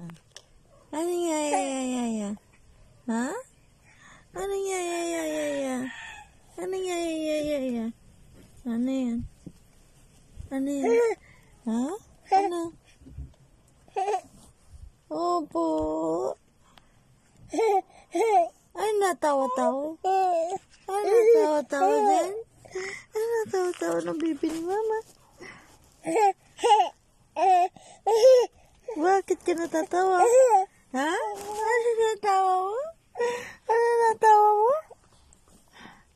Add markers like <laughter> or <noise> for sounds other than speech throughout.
Ano nga, ya, ya, ya, ya? Ha? Ano nga, ya, ya, ya, ya? Ano nga, ya, ya, ya, ya? Ano yan? Ano yan? Ha? Ano? Opo. Ay, natawa-tawa. Ay, natawa-tawa din. Ay, natawa-tawa ng bibi ni mama. sakit kena tahu. Ha? Ani nak tahu mu? Ani nak tahu mu?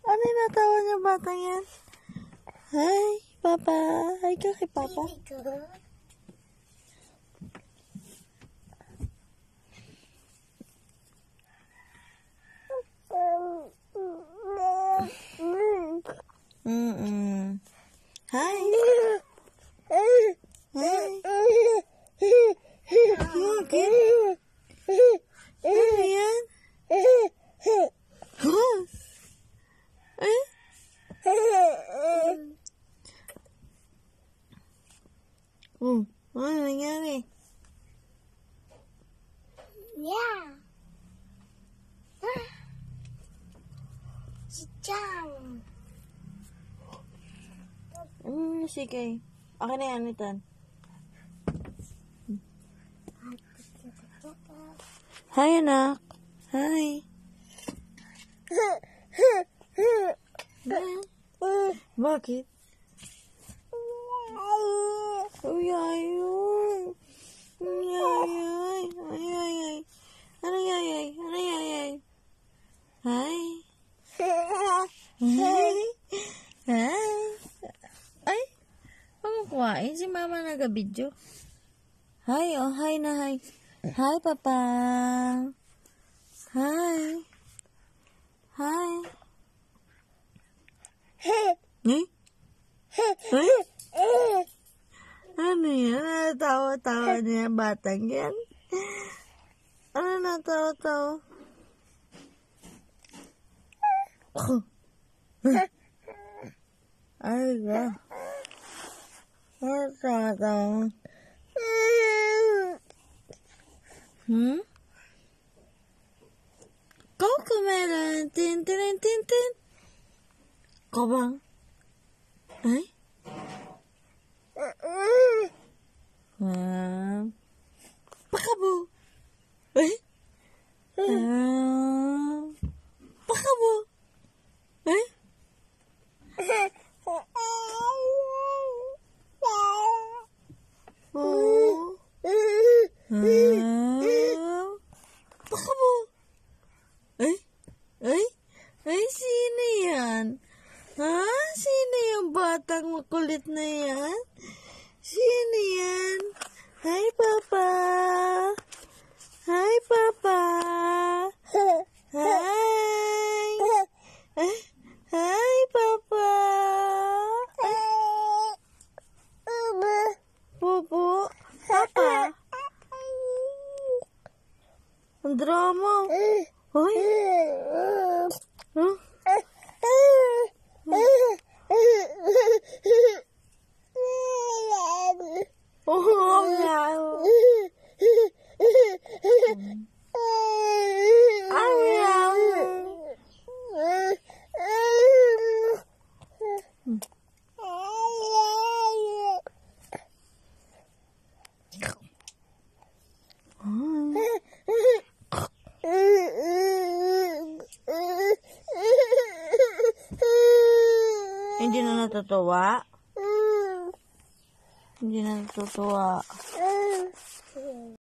Ani nak tahu ni batangan. Hai, papa. Hai, kau. Hai, papa. Oh, ano nangyari? Yeah. Si Chang. Ano sige? Akin na yan, Nitan. Hi, anak. Hi. <laughs> Bakit? Ôi ơi ơi. Ôi ơi Ôi ơi ơi. Ôi ơi ơi. Ôi ơi ơi. Hai. Hai. Ay. Ang kuwain si mama nagabidyo. Hi, oh hi na hi. Hi, Papa. Hi. Hi. Hey. Hmm? Hey. bawanya batang kan ano na tao tao ay ga Masyadong. Hmm? Cocomelon! Tin, tin, tin, tin! Có bằng? Đấy. <laughs> Yeah. Drama. mo. Oh, no. Oh, エンジェナトとは？エンナトとは？